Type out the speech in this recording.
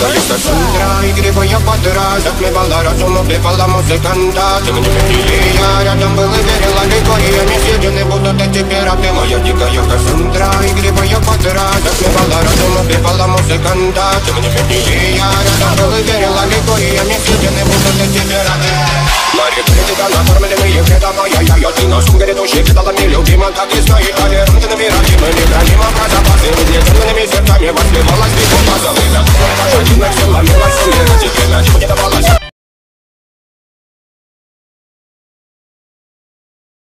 solista sundra И грифа я подраз, мне была разум Уплевала музыканта Ты мне били, я рядом был и верила Григория не съедены будут эти пираты Моя дикая Кассандра И грифа я подраз, мне была разум Уплевала музыканта Ты мне били, я рядом был и верила Григория не съедены будут эти пираты Мари, критика накормлены их, это моя я Я ты на сумке ведущий, кидала мне любима Так и знает, а вернуты на пираты Мы не храним образа, пасы Мы с нетемными сердцами воспевалась Бегу базовыми